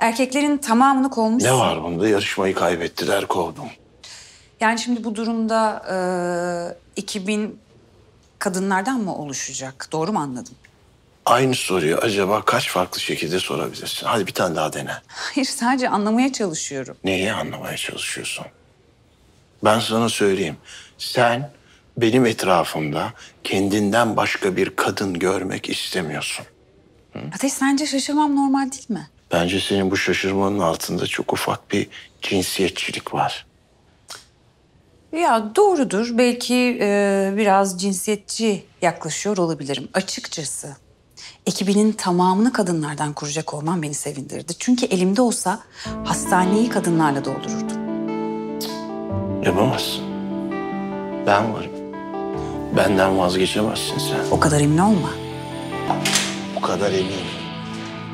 Erkeklerin tamamını kovmuşsun. Ne var bunda? Yarışmayı kaybettiler kovdum. Yani şimdi bu durumda e, 2000 kadınlardan mı oluşacak? Doğru mu anladım? Aynı soruyu acaba kaç farklı şekilde sorabilirsin? Hadi bir tane daha dene. Hayır sadece anlamaya çalışıyorum. Neyi anlamaya çalışıyorsun? Ben sana söyleyeyim. Sen benim etrafımda kendinden başka bir kadın görmek istemiyorsun. Ateş sence şaşırmam normal değil mi? Bence senin bu şaşırmanın altında çok ufak bir cinsiyetçilik var. Ya doğrudur. Belki e, biraz cinsiyetçi yaklaşıyor olabilirim açıkçası. Ekibinin tamamını kadınlardan kuracak olman beni sevindirdi. Çünkü elimde olsa hastaneyi kadınlarla doldururdum. Yapamazsın. Ben varım. Benden vazgeçemezsin sen. O kadar emin olma. Bu kadar eminim.